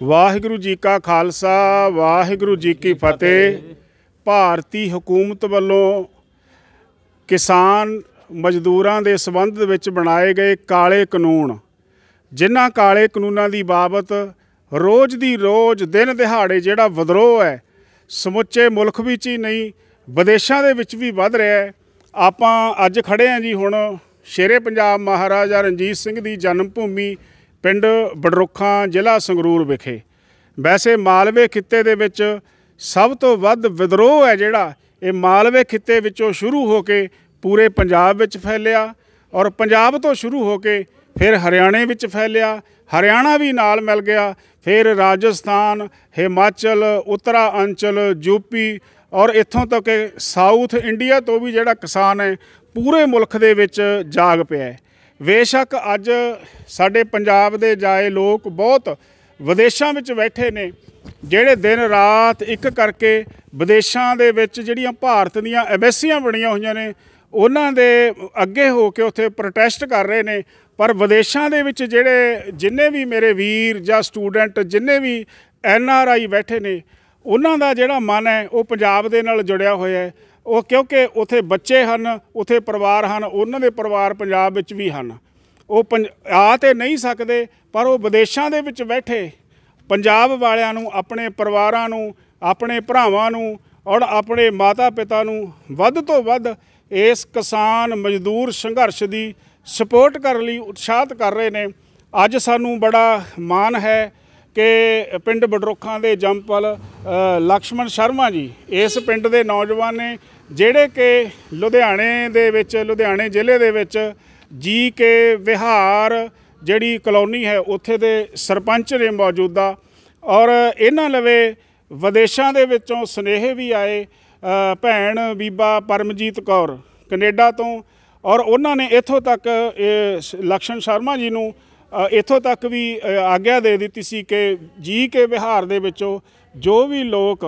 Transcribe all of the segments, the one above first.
ਵਾਹਿਗੁਰੂ ਜੀ ਕਾ ਖਾਲਸਾ, ਵਾਹਿਗੁਰੂ ਜੀ ਕੀ ਫਤਿਹ। ਭਾਰਤੀ ਹਕੂਮਤ ਵੱਲੋਂ ਕਿਸਾਨ ਮਜ਼ਦੂਰਾਂ ਦੇ ਸੰਬੰਧ ਵਿੱਚ ਬਣਾਏ ਗਏ ਕਾਲੇ ਕਾਨੂੰਨ, ਜਿਨ੍ਹਾਂ ਕਾਲੇ ਕਾਨੂੰਨਾਂ ਦੀ ਬਾਬਤ ਰੋਜ਼ ਦੀ ਰੋਜ਼, ਦਿਨ ਦਿਹਾੜੇ ਜਿਹੜਾ ਵਿਦਰੋਹ ਹੈ, ਸਮੁੱਚੇ ਮੁਲਕ ਵਿੱਚ ਹੀ ਨਹੀਂ, ਵਿਦੇਸ਼ਾਂ ਦੇ ਵਿੱਚ ਵੀ ਵੱਧ ਰਿਹਾ ਹੈ। ਆਪਾਂ ਅੱਜ ਖੜੇ ਹਾਂ ਜੀ ਹੁਣ ਸ਼ੇਰੇ ਪੰਜਾਬ ਮਹਾਰਾਜਾ ਰਣਜੀਤ ਸਿੰਘ ਦੀ ਜਨਮ ਭੂਮੀ ਪਿੰਡ ਬਡਰੁੱਖਾਂ ਜ਼ਿਲ੍ਹਾ ਸੰਗਰੂਰ ਵਿਖੇ। ਵੈਸੇ ਮਾਲਵੇ ਖਿੱਤੇ ਦੇ ਵਿੱਚ ਸਭ ਤੋਂ ਵੱਧ ਵਿਦਰੋਹ ਹੈ ਜਿਹੜਾ, ਇਹ ਮਾਲਵੇ ਖਿੱਤੇ ਵਿੱਚੋਂ ਸ਼ੁਰੂ ਹੋ ਕੇ ਪੂਰੇ ਪੰਜਾਬ ਵਿੱਚ ਫੈਲਿਆ ਔਰ ਪੰਜਾਬ ਤੋਂ ਸ਼ੁਰੂ ਹੋ ਕੇ ਫਿਰ ਹਰਿਆਣੇ ਵਿੱਚ ਫੈਲਿਆ, ਹਰਿਆਣਾ ਵੀ ਨਾਲ ਮਿਲ ਗਿਆ, ਫਿਰ ਰਾਜਸਥਾਨ, ਹਿਮਾਚਲ, ਉੱਤਰਾਂਚਲ ਯੂਪੀ ਔਰ ਇੱਥੋਂ ਤੱਕ ਸਾਊਥ ਇੰਡੀਆ ਤੋਂ ਵੀ ਜਿਹੜਾ ਕਿਸਾਨ ਹੈ, ਪੂਰੇ ਮੁਲਕ ਦੇ ਵਿੱਚ ਜਾਗ ਪਿਆ ਹੈ। ਬੇਸ਼ੱਕ ਅੱਜ ਸਾਡੇ ਪੰਜਾਬ ਦੇ ਜਾਏ ਲੋਕ ਬਹੁਤ ਵਿਦੇਸ਼ਾਂ ਵਿੱਚ ਬੈਠੇ ਨੇ, ਜਿਹੜੇ ਦਿਨ ਰਾਤ ਇੱਕ ਕਰਕੇ ਵਿਦੇਸ਼ਾਂ ਦੇ ਵਿੱਚ ਜਿਹੜੀਆਂ ਭਾਰਤ ਦੀਆਂ ਐਮਬੈਸੀਆਂ ਬਣੀਆਂ ਹੋਈਆਂ ਨੇ, ਉਹਨਾਂ ਦੇ ਅੱਗੇ ਹੋ ਕੇ ਉੱਥੇ ਪ੍ਰੋਟੈਸਟ ਕਰ ਰਹੇ ਨੇ। ਪਰ ਵਿਦੇਸ਼ਾਂ ਦੇ ਵਿੱਚ ਜਿਹੜੇ ਜਿੰਨੇ ਵੀ ਮੇਰੇ ਵੀਰ ਜਾਂ ਸਟੂਡੈਂਟ, ਜਿੰਨੇ ਵੀ ਐਨ ਆਰ ਆਈ ਬੈਠੇ ਨੇ, ਉਹਨਾਂ ਦਾ ਜਿਹੜਾ ਮਨ ਹੈ, ਉਹ ਪੰਜਾਬ ਦੇ ਨਾਲ ਜੁੜਿਆ ਹੋਇਆ ਹੈ। ਉਹ ਕਿਉਂਕਿ ਉਥੇ ਬੱਚੇ ਹਨ, ਉਥੇ ਪਰਿਵਾਰ ਹਨ, ਉਹਨਾਂ ਦੇ ਪਰਿਵਾਰ ਪੰਜਾਬ ਵਿੱਚ ਵੀ ਹਨ। ਉਹ ਆ ਤੇ ਨਹੀਂ ਸਕਦੇ, ਪਰ ਉਹ ਵਿਦੇਸ਼ਾਂ ਦੇ ਵਿੱਚ ਬੈਠੇ, ਪੰਜਾਬ ਵਾਲਿਆਂ ਨੂੰ, ਆਪਣੇ ਪਰਿਵਾਰਾਂ ਨੂੰ, ਆਪਣੇ ਭਰਾਵਾਂ ਨੂੰ ਔਰ ਆਪਣੇ ਮਾਤਾ ਪਿਤਾ ਨੂੰ ਵੱਧ ਤੋਂ ਵੱਧ ਇਸ ਕਿਸਾਨ ਮਜ਼ਦੂਰ ਸੰਘਰਸ਼ ਦੀ ਸਪੋਰਟ ਕਰਨ ਲਈ ਉਤਸ਼ਾਹਤ ਕਰ ਰਹੇ ਨੇ। ਅੱਜ ਸਾਨੂੰ ਬੜਾ ਮਾਣ ਹੈ ਕਿ ਪਿੰਡ ਬਡਰੋਖਾਂ ਦੇ ਜੰਪਲ ਲਕਸ਼ਮਣ ਸ਼ਰਮਾ ਜੀ, ਇਸ ਪਿੰਡ ਦੇ ਨੌਜਵਾਨ ਨੇ ਜਿਹੜੇ ਕਿ ਲੁਧਿਆਣੇ ਦੇ ਵਿੱਚ, ਲੁਧਿਆਣੇ ਜ਼ਿਲ੍ਹੇ ਦੇ ਵਿੱਚ ਜੀ ਕੇ ਵਿਹਾਰ ਜਿਹੜੀ ਕਲੋਨੀ ਹੈ, ਉੱਥੇ ਦੇ ਸਰਪੰਚ ਨੇ ਮੌਜੂਦਾ ਔਰ ਇਹਨਾਂ ਲਵੇ ਵਿਦੇਸ਼ਾਂ ਦੇ ਵਿੱਚੋਂ ਸਨੇਹ ਵੀ ਆਏ ਭੈਣ ਬੀਬਾ ਪਰਮਜੀਤ ਕੌਰ ਕੈਨੇਡਾ ਤੋਂ ਔਰ ਉਹਨਾਂ ਨੇ ਇੱਥੋਂ ਤੱਕ ਲਕਸ਼ਣ ਸ਼ਰਮਾ ਜੀ ਨੂੰ ਇੱਥੋਂ ਤੱਕ ਵੀ ਆਗਿਆ ਦੇ ਦਿੱਤੀ ਸੀ ਕਿ ਜੀ ਕੇ ਵਿਹਾਰ ਦੇ ਵਿੱਚੋਂ ਜੋ ਵੀ ਲੋਕ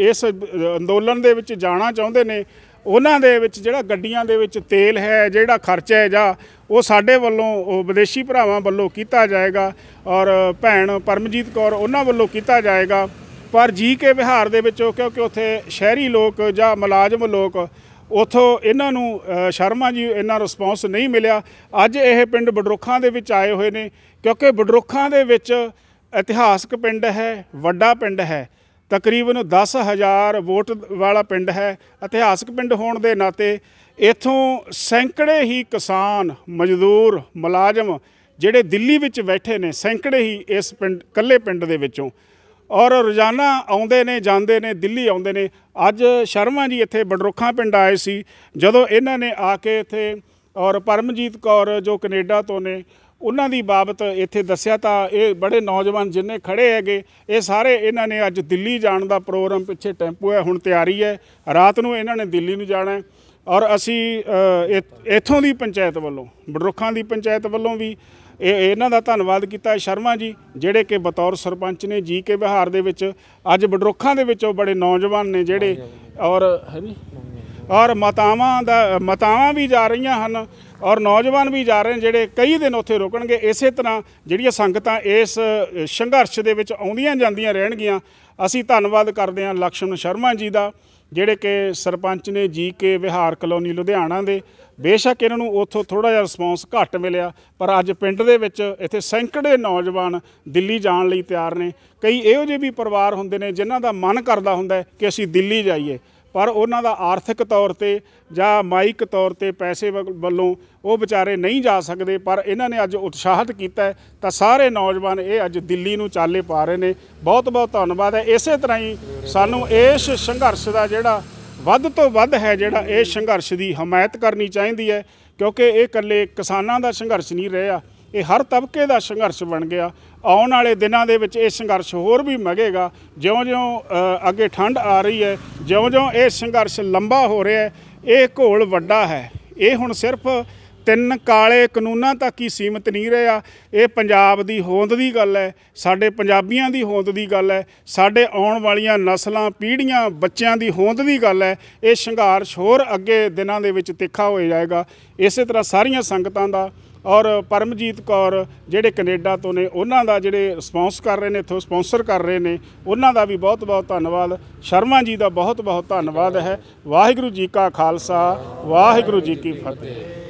ਇਸ ਅੰਦੋਲਨ ਦੇ ਵਿੱਚ ਜਾਣਾ ਚਾਹੁੰਦੇ ਨੇ, ਉਹਨਾਂ ਦੇ ਵਿੱਚ ਜਿਹੜਾ ਗੱਡੀਆਂ ਦੇ ਵਿੱਚ ਤੇਲ ਹੈ, ਜਿਹੜਾ ਖਰਚਾ ਹੈ ਜਾਂ ਉਹ ਸਾਡੇ ਵੱਲੋਂ ਵਿਦੇਸ਼ੀ ਭਰਾਵਾਂ ਵੱਲੋਂ ਕੀਤਾ ਜਾਏਗਾ ਔਰ ਭੈਣ ਪਰਮਜੀਤ ਕੌਰ ਉਹਨਾਂ ਵੱਲੋਂ ਕੀਤਾ ਜਾਏਗਾ। ਪਰ ਜੀ ਕੇ ਬਿਹਾਰ ਦੇ ਵਿੱਚ ਕਿਉਂਕਿ ਉੱਥੇ ਸ਼ਹਿਰੀ ਲੋਕ ਜਾਂ ਮੁਲਾਜ਼ਮ ਲੋਕ, ਉਥੋਂ ਇਹਨਾਂ ਨੂੰ ਸ਼ਰਮਾ ਜੀ ਇਹਨਾਂ ਰਿਸਪੌਂਸ ਨਹੀਂ ਮਿਲਿਆ। ਅੱਜ ਇਹ ਪਿੰਡ ਬਡਰੁੱਖਾਂ ਦੇ ਵਿੱਚ ਆਏ ਹੋਏ ਨੇ, ਕਿਉਂਕਿ ਬਡਰੁੱਖਾਂ ਦੇ ਵਿੱਚ ਇਤਿਹਾਸਕ ਪਿੰਡ ਹੈ, ਵੱਡਾ ਪਿੰਡ ਹੈ। ਤਕਰੀਬਨ 10000 ਵੋਟ ਵਾਲਾ ਪਿੰਡ ਹੈ। ਇਤਿਹਾਸਕ ਪਿੰਡ ਹੋਣ ਦੇ ਨਾਤੇ ਇਥੋਂ ਸੈਂਕੜੇ ਹੀ ਕਿਸਾਨ, ਮਜ਼ਦੂਰ, ਮੁਲਾਜ਼ਮ ਜਿਹੜੇ ਦਿੱਲੀ ਵਿੱਚ ਬੈਠੇ ਨੇ, ਸੈਂਕੜੇ ਹੀ ਇਸ ਪਿੰਡ ਕੱਲੇ ਪਿੰਡ ਦੇ ਵਿੱਚੋਂ। ਔਰ ਰੋਜ਼ਾਨਾ ਆਉਂਦੇ ਨੇ, ਜਾਂਦੇ ਨੇ, ਦਿੱਲੀ ਆਉਂਦੇ ਨੇ। ਅੱਜ ਸ਼ਰਮਾ ਜੀ ਇੱਥੇ ਬਡਰੁੱਖਾਂ ਪਿੰਡ ਆਏ ਸੀ। ਜਦੋਂ ਇਹਨਾਂ ਨੇ ਆ ਕੇ ਇੱਥੇ ਔਰ ਪਰਮਜੀਤ ਕੌਰ ਜੋ ਕੈਨੇਡਾ ਤੋਂ ਨੇ ਉਹਨਾਂ ਦੀ ਬਾਬਤ ਇੱਥੇ ਦੱਸਿਆ ਤਾਂ ਇਹ ਬੜੇ ਨੌਜਵਾਨ ਜਿੰਨੇ ਖੜੇ ਹੈਗੇ ਇਹ ਸਾਰੇ ਇਹਨਾਂ ਨੇ ਅੱਜ ਦਿੱਲੀ ਜਾਣ ਦਾ ਪ੍ਰੋਗਰਾਮ ਪਿੱਛੇ ਟੈਂਪੂ ਹੈ ਹੁਣ ਤਿਆਰੀ ਹੈ। ਰਾਤ ਨੂੰ ਇਹਨਾਂ ਨੇ ਦਿੱਲੀ ਨੂੰ ਜਾਣਾ ਔਰ ਅਸੀਂ ਇੱਥੋਂ ਦੀ ਪੰਚਾਇਤ ਵੱਲੋਂ ਬਡਰੁੱਖਾਂ ਦੀ ਪੰਚਾਇਤ ਵੱਲੋਂ ਵੀ ਇਹ ਇਹਨਾਂ ਦਾ ਧੰਨਵਾਦ ਕੀਤਾ ਸ਼ਰਮਾ ਜੀ ਜਿਹੜੇ ਕਿ ਬਤੌਰ ਸਰਪੰਚ ਨੇ ਜੀ ਕੇ ਬਿਹਾਰ ਦੇ ਵਿੱਚ ਅੱਜ ਬਡਰੁੱਖਾਂ ਦੇ ਵਿੱਚੋਂ ਬੜੇ ਨੌਜਵਾਨ ਨੇ ਜਿਹੜੇ ਔਰ ਹੈ ਨਹੀਂ ਔਰ ਮਾਤਾਵਾਂ ਦਾ, ਮਾਤਾਵਾਂ ਵੀ ਜਾ ਰਹੀਆਂ ਹਨ ਔਰ ਨੌਜਵਾਨ ਵੀ ਜਾ ਰਹੇ ਨੇ, ਜਿਹੜੇ ਕਈ ਦਿਨ ਉੱਥੇ ਰੁਕਣਗੇ। ਇਸੇ ਤਰ੍ਹਾਂ ਜਿਹੜੀਆਂ ਸੰਗਤਾਂ ਇਸ ਸੰਘਰਸ਼ ਦੇ ਵਿੱਚ ਆਉਂਦੀਆਂ ਜਾਂਦੀਆਂ ਰਹਿਣਗੀਆਂ, ਅਸੀਂ ਧੰਨਵਾਦ ਕਰਦੇ ਹਾਂ ਲਕਸ਼ਮਣ ਸ਼ਰਮਾ ਜੀ ਦਾ, ਜਿਹੜੇ ਕਿ ਸਰਪੰਚ ਨੇ ਜੀ ਕੇ ਵਿਹਾਰ ਕਲੋਨੀ ਲੁਧਿਆਣਾ ਦੇ। ਬੇਸ਼ੱਕ ਇਹਨਾਂ ਨੂੰ ਉੱਥੋਂ ਥੋੜਾ ਜਿਹਾ ਰਿਸਪੌਂਸ ਘੱਟ ਮਿਲਿਆ, ਪਰ ਅੱਜ ਪਿੰਡ ਦੇ ਵਿੱਚ ਇੱਥੇ ਸੈਂਕੜੇ ਨੌਜਵਾਨ ਦਿੱਲੀ ਜਾਣ ਲਈ ਤਿਆਰ ਨੇ। ਕਈ ਇਹੋ ਜਿਹੇ ਵੀ ਪਰਿਵਾਰ ਹੁੰਦੇ ਨੇ, ਜਿਨ੍ਹਾਂ ਦਾ ਮਨ ਕਰਦਾ ਹੁੰਦਾ ਕਿ ਅਸੀਂ ਦਿੱਲੀ ਜਾਈਏ। ਪਰ ਉਹਨਾਂ ਦਾ ਆਰਥਿਕ ਤੌਰ ਤੇ ਜਾਂ ਮਾਈਕ ਤੌਰ ਤੇ ਪੈਸੇ ਵੱਲੋਂ ਉਹ ਵਿਚਾਰੇ ਨਹੀਂ ਜਾ ਸਕਦੇ, ਪਰ ਇਹਨਾਂ ਨੇ ਅੱਜ ਉਤਸ਼ਾਹਿਤ ਕੀਤਾ ਤਾਂ ਸਾਰੇ ਨੌਜਵਾਨ ਇਹ ਅੱਜ ਦਿੱਲੀ ਨੂੰ ਚਾਲੇ ਪਾ ਰਹੇ ਨੇ। ਬਹੁਤ ਬਹੁਤ ਧੰਨਵਾਦ ਹੈ। ਇਸੇ ਤਰ੍ਹਾਂ ਹੀ ਸਾਨੂੰ ਇਸ ਸੰਘਰਸ਼ ਦਾ ਜਿਹੜਾ ਵੱਧ ਤੋਂ ਵੱਧ ਹੈ, ਜਿਹੜਾ ਇਹ ਸੰਘਰਸ਼ ਦੀ ਹਮਾਇਤ ਕਰਨੀ ਚਾਹੀਦੀ ਹੈ, ਕਿਉਂਕਿ ਇਹ ਇਕੱਲੇ ਕਿਸਾਨਾਂ ਦਾ ਸੰਘਰਸ਼ ਨਹੀਂ ਰਿਹਾ। ਇਹ ਹਰ ਤਬਕੇ ਦਾ ਸੰਘਰਸ਼ ਬਣ ਗਿਆ। ਆਉਣ ਵਾਲੇ ਦਿਨਾਂ ਦੇ ਵਿੱਚ ਇਹ ਸੰਘਰਸ਼ ਹੋਰ ਵੀ ਮਗੇਗਾ। ਜਿਉਂ-ਜਿਉਂ ਅੱਗੇ ਠੰਡ ਆ ਰਹੀ ਹੈ, ਜਿਉਂ-ਜਿਉਂ ਇਹ ਸੰਘਰਸ਼ ਲੰਬਾ ਹੋ ਰਿਹਾ ਹੈ, ਇਹ ਘੋਲ ਵੱਡਾ ਹੈ। ਇਹ ਹੁਣ ਸਿਰਫ ਤਿੰਨ ਕਾਲੇ ਕਾਨੂੰਨਾਂ ਤੱਕ ਹੀ ਸੀਮਿਤ ਨਹੀਂ ਰਿਹਾ। ਇਹ ਪੰਜਾਬ ਦੀ ਹੋਂਦ ਦੀ ਗੱਲ ਹੈ, ਸਾਡੇ ਪੰਜਾਬੀਆਂ ਦੀ ਹੋਂਦ ਦੀ ਗੱਲ ਹੈ, ਸਾਡੇ ਆਉਣ ਵਾਲੀਆਂ ਨਸਲਾਂ, ਪੀੜ੍ਹੀਆਂ, ਬੱਚਿਆਂ ਦੀ ਹੋਂਦ ਦੀ ਗੱਲ ਹੈ। ਇਹ ਸੰਘਰਸ਼ ਹੋਰ ਅੱਗੇ ਦਿਨਾਂ ਦੇ ਵਿੱਚ ਤਿੱਖਾ ਹੋ ਜਾਏਗਾ। ਇਸੇ ਤਰ੍ਹਾਂ ਸਾਰੀਆਂ ਸੰਗਤਾਂ ਦਾ ਔਰ ਪਰਮਜੀਤ ਕੌਰ ਜਿਹੜੇ ਕੈਨੇਡਾ ਤੋਂ ਨੇ, ਉਹਨਾਂ ਦਾ ਜਿਹੜੇ ਰਿਸਪੌਂਸ ਕਰ ਰਹੇ ਨੇ, ਇੱਥੋਂ ਸਪਾਂਸਰ ਕਰ ਰਹੇ ਨੇ, ਉਹਨਾਂ ਦਾ ਵੀ ਬਹੁਤ ਬਹੁਤ ਧੰਨਵਾਦ। ਸ਼ਰਮਾ ਜੀ ਦਾ ਬਹੁਤ ਬਹੁਤ ਧੰਨਵਾਦ ਹੈ। ਵਾਹਿਗੁਰੂ ਜੀ ਕਾ ਖਾਲਸਾ, ਵਾਹਿਗੁਰੂ ਜੀ ਕੀ ਫਤਿਹ।